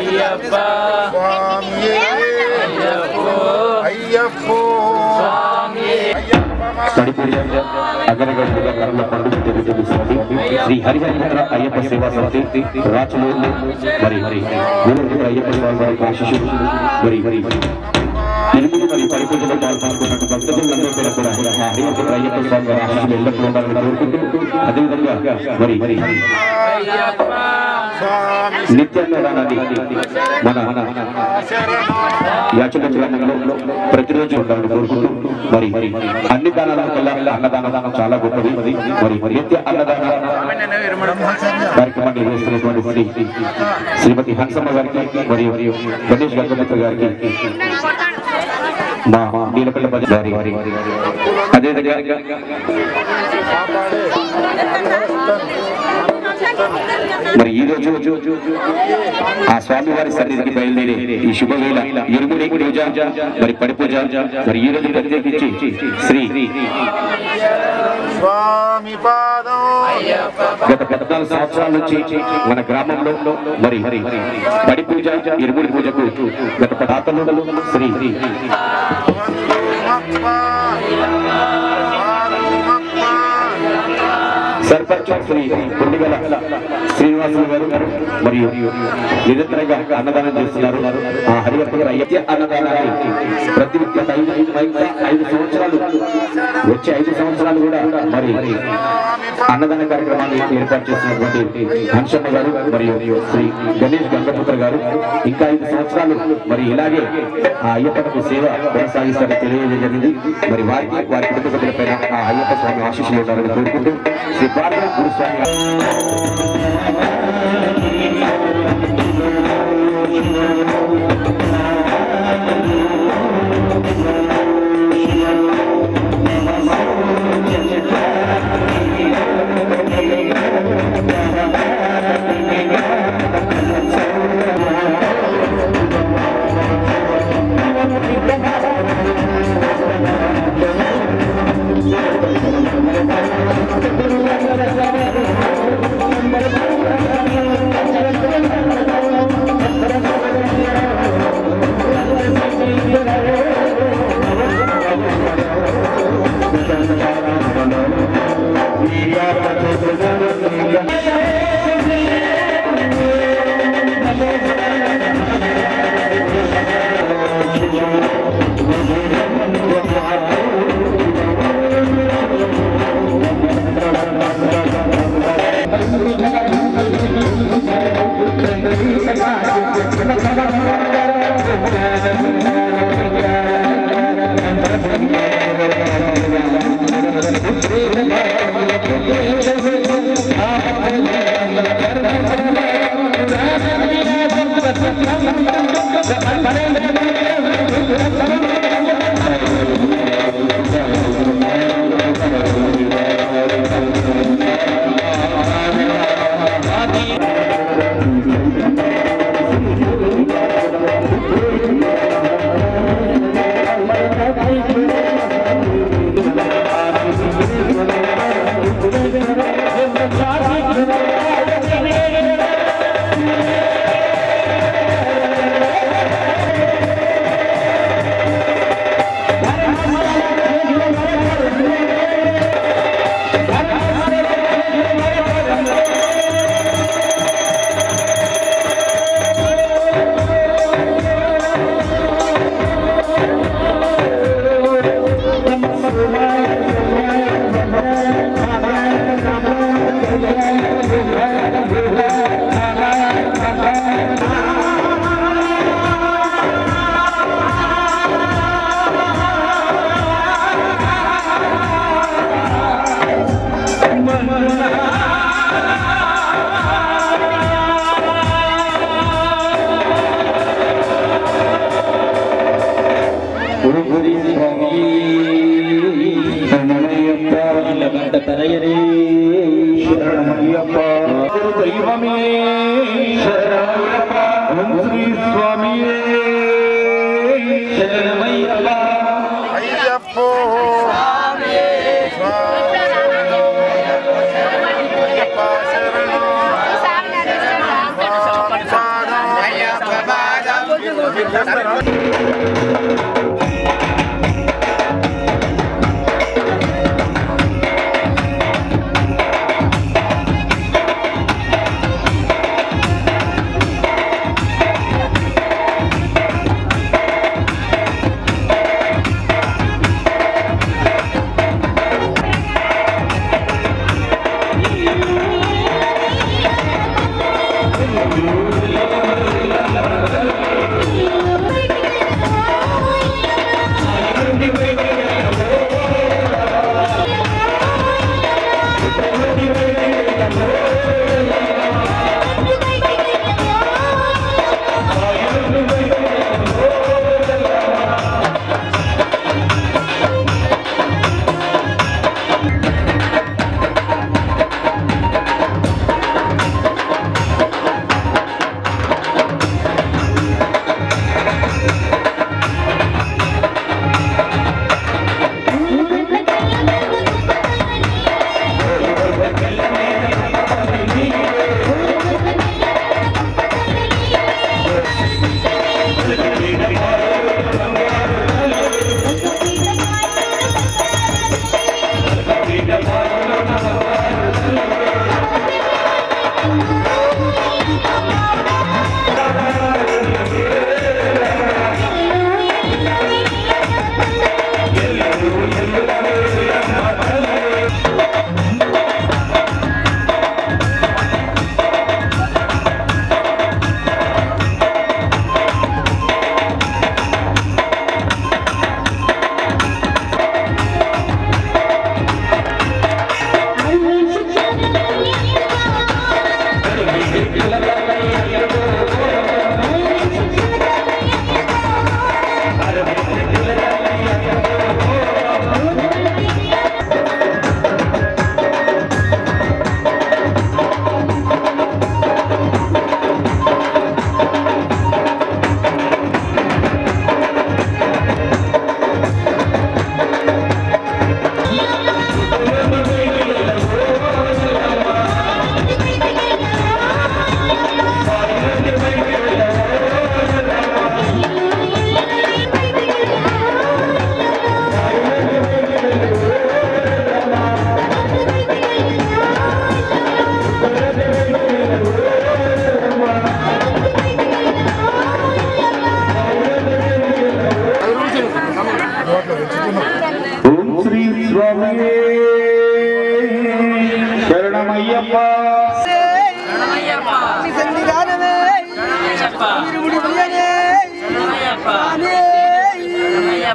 స్వామి సేవలే స్వామి యాదగిరి అయ్యప్ప స్వామి అయ్యప్పో తడిపూడి అగరగడ్డగా కర్మ పండుగ జరుగుతుంది శ్రీ హరిహర అయ్యప్ప సేవా సమితి రాచలూరు మరి మరి గురువు అయ్యప్ప స్వామి వారి ఆశిషులు మరి మరి ఎనిమిది మరి పరిపూజలో పాల్గొంటున్న భక్తులందరూ కూడా కూడా ఆ హరిహర అయ్యప్ప స్వామి వారి ఆశిషులు ఎల్లప్పుడూ ఉండాలని కోరుకుంటూ అదేవిధంగా మరి మరి నిత్యంగా మన మన ప్రతిరోజు ఉండాలని కోరుకుంటూ మరి మరి అన్ని దానాల కల్లా అన్నదానం చాలా గొప్పది. మరి నిత్య అన్నదాన కార్యక్రమాన్ని నిర్వహిస్తున్నటువంటి శ్రీమతి హంసమ్మ గారికి మరియు మరియు గణేష్ గంగమిత్ర గారికి మా నీలపల్లి గారి అదేవిధంగా మరి ఈ రోజు ఆ స్వామి వారి సన్నిధికి బయలుదేరి ఈ శుభవేళ ఇరుముడి పూజ మరి పడి పూజ మరి ఈ రోజు ప్రత్యేకించి శ్రీ స్వామి పాదం. గత పద్నాలుగు సంవత్సరాల నుంచి మన గ్రామంలో మరి పడి పూజ ఇరుముడి పూజకు గత తాతలు శ్రీ సర్పంచ్ శ్రీ శ్రీనివాసులు గారు మరియు నిరంతరంగా అన్నదానం చేస్తున్నారు. ఆ హరివర్త గారు అయ్యత్య అన్నదానాన్ని ప్రతి ఐదు ఐదు ఐదు సంవత్సరాలు వచ్చే ఐదు సంవత్సరాలు కూడా మరి అన్నదాన కార్యక్రమాన్ని ఏర్పాటు చేసినటువంటి హంసమ్మ గారు మరియు శ్రీ గణేష్ గంగపుత్ర గారు ఇంకా ఐదు సంవత్సరాలు మరి ఇలాగే ఆ అయ్యప్పకు సేవ కొనసాగిస్తారని తెలియజేయడం జరిగింది. మరి వారికి వారి కుటుంబ సభ్యులపైన ఆ అయ్యప్ప స్వామి ఆశీస్సులు ఉండాలని కోరుకుంటూ Shri warga Bursanya. Thank you. Gracias. से अनभरे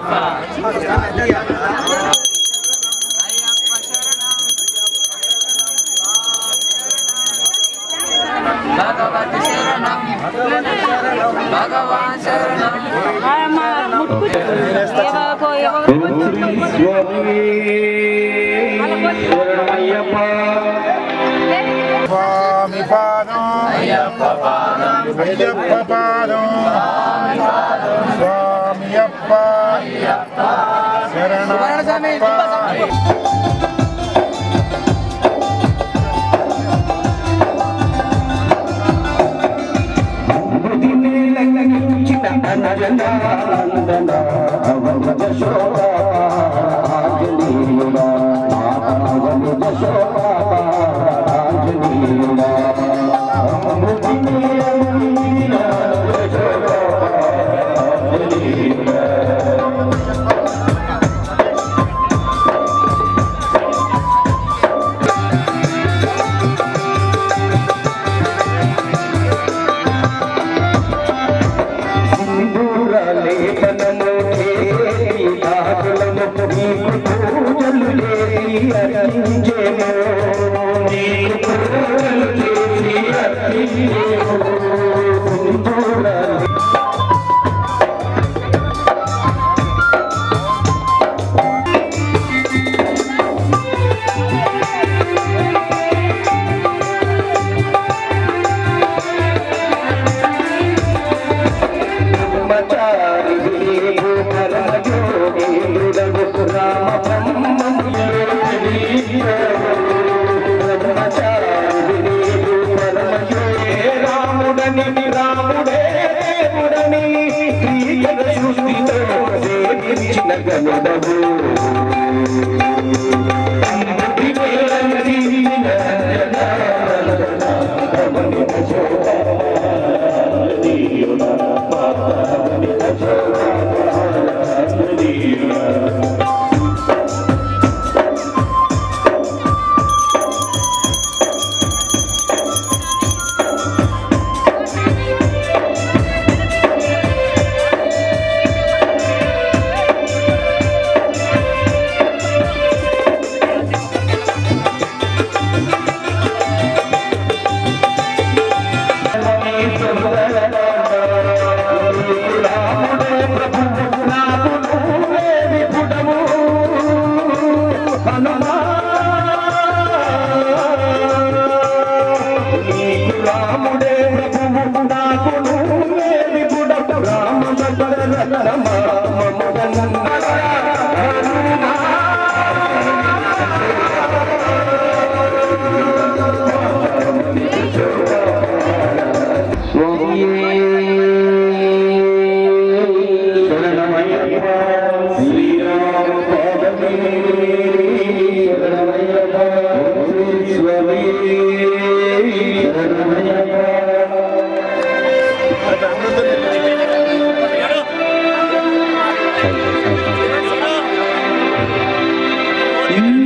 啊差个 श्रोली शोली You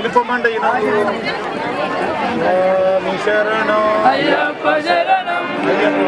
எழுப்பமாண்டையினா நீ சரணம் ஐயப்ப சரணம் ஐயப்ப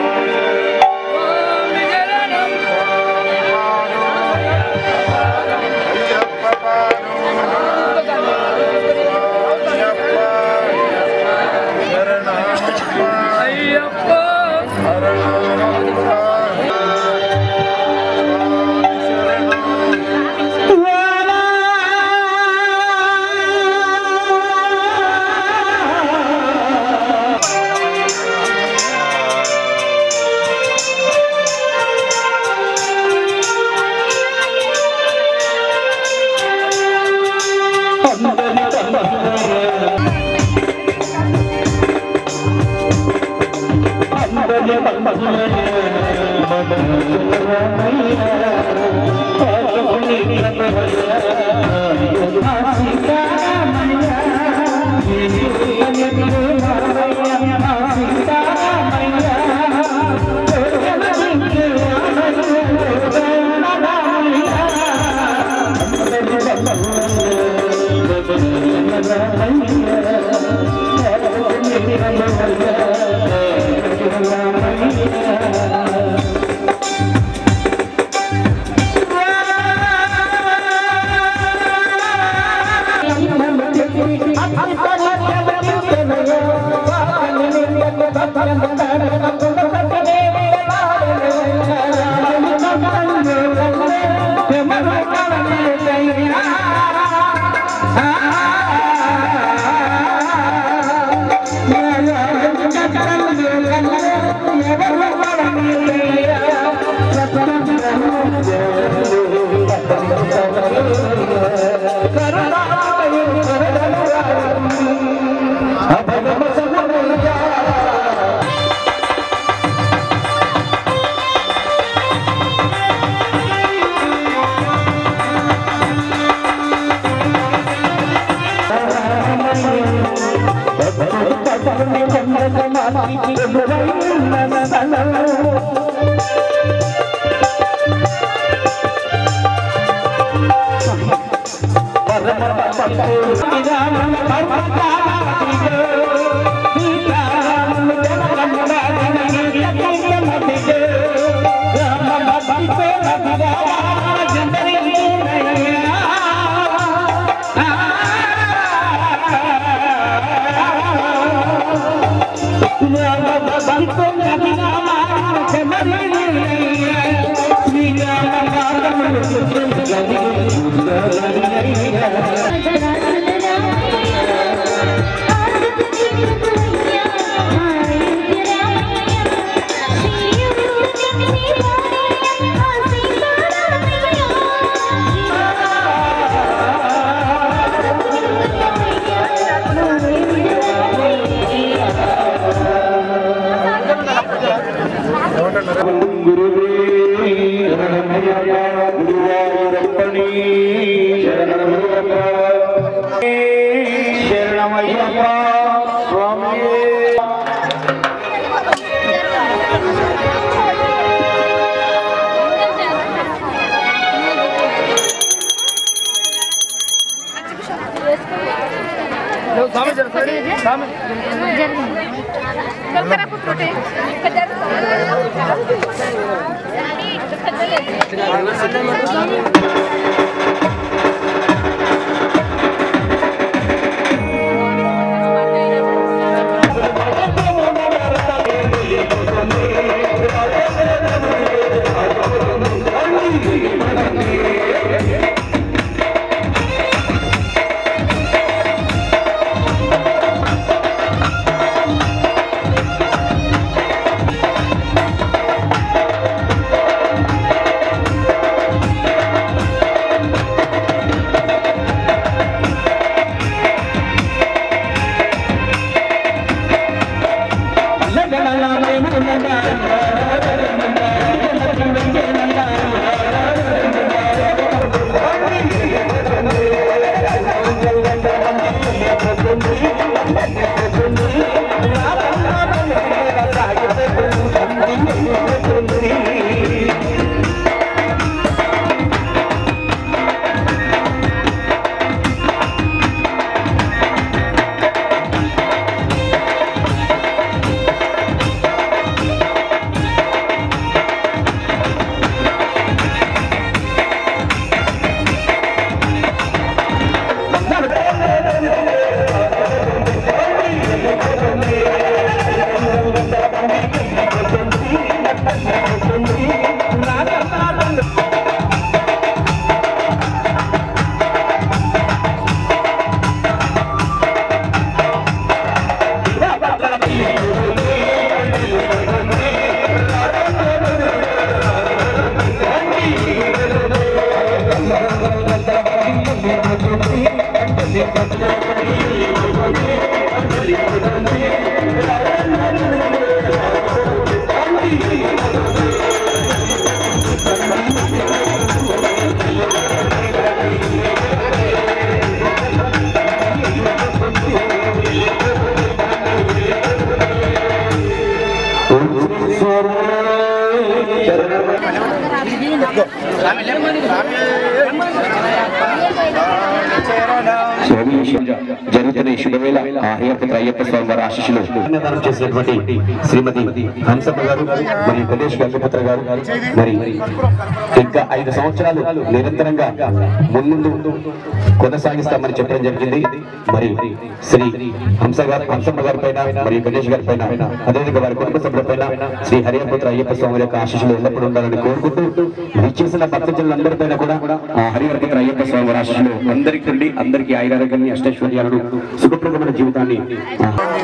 बंद तो जल्दी చేసినటువంటి శ్రీమతి హంసమ్మ గారు మరియు గణేష్ గంగపుత్ర గారు మరి ఇంకా ఐదు సంవత్సరాలు నిరంతరంగా ముందు కొనసాగిస్తామని చెప్పడం జరిగింది. మరి శ్రీ హంస గారు హంసమ్మ గారి పైన మరియు గణేష్ గారి పైన అదేవిధంగా వారి కుటుంబ సభ్యుల పైన శ్రీ హరియపుత్ర అయ్యప్ప స్వామి యొక్క ఆశీస్సులు ఎల్లప్పుడూ ఉండాలని కోరుకుంటూ విచ్చేసిన భక్తజనులందరి పైన కూడా ఆ అయ్యప్ప స్వామి వారి ఆశీస్సులు అందరికీ ఉండి అందరికీ ఆయురారోగ్యాన్ని అష్టైశ్వర్యాలను సుఖప్రదమైన జీవితాన్ని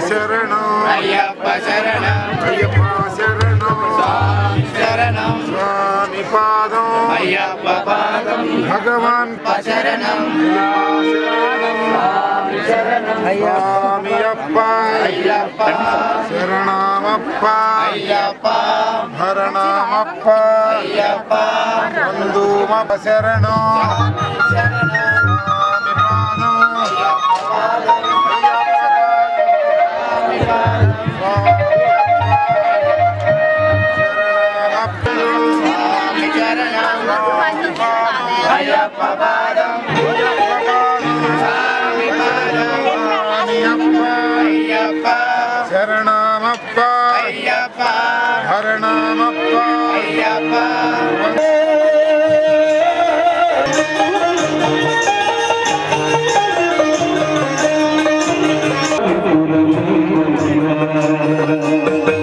శరణం. ஐயப்ப சரணம் ஐயப்பா சரணம் சாமி சரணம் சுவாமி பாதம் ஐயப்ப பாதம் பகவான் சரணம் சரணம் Ayyappa Ayyappa சரணாமப்பா Ayyappa பரணாமப்பா சரணாமப்பா Ayyappa சரணாமப்பா Ayyappa Thank you.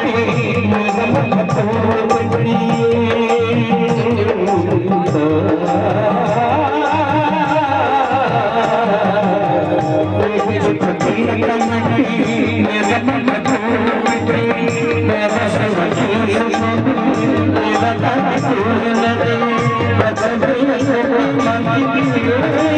پي وے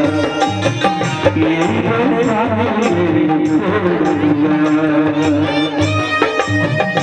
Thank you.